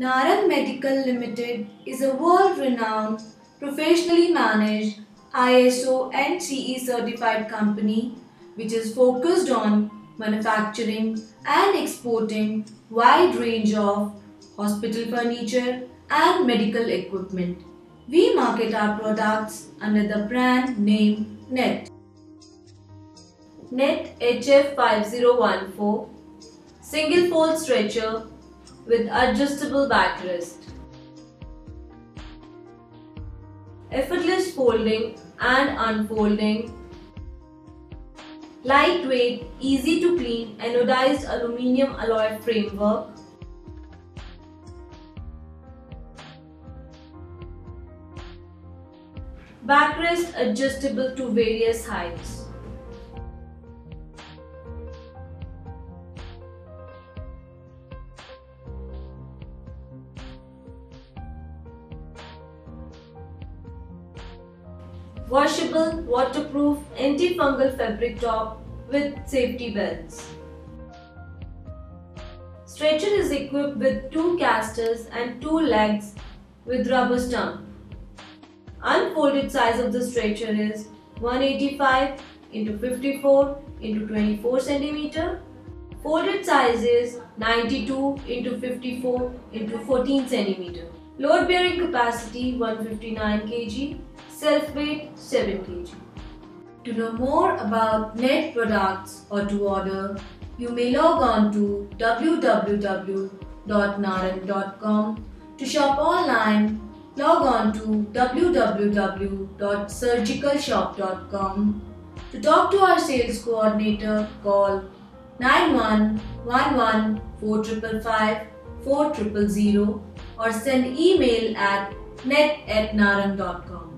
Narang Medical Limited is a world-renowned, professionally managed ISO and CE certified company which is focused on manufacturing and exporting wide range of hospital furniture and medical equipment. We market our products under the brand name NET. NET HF5014 Single fold stretcher with adjustable backrest. Effortless folding and unfolding. Lightweight, easy to clean anodized aluminium alloy framework. Backrest adjustable to various heights. Washable, waterproof, antifungal fabric top with safety belts. Stretcher is equipped with two casters and two legs with rubber stump. Unfolded size of the stretcher is 185 into 54 into 24 cm. Folded size is 92 into 54 into 14 cm. Load bearing capacity 159 kg self weight 7 kg. To know more about net products or to order, you may log on to www.narang.com. To shop online, log on to www.surgicalshop.com. To talk to our sales coordinator, call 9111 4555 4000 or send email at net at narang.com.